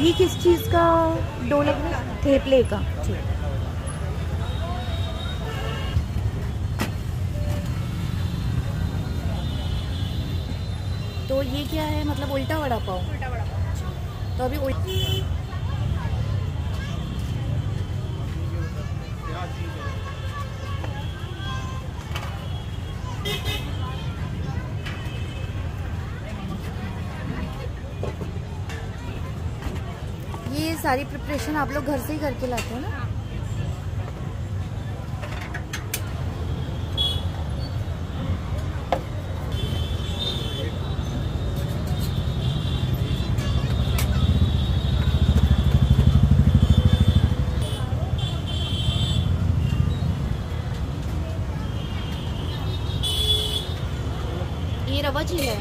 ये किस चीज़ का डोनट है? थेपले का। ठीक। तो ये क्या है? मतलब उल्टा वड़ा पाव। उल्टा वड़ा पाओ तो अभी उल्टा ये सारी प्रिपरेशन आप लोग घर से ही करके लाते हो ना? ये रवा जी है?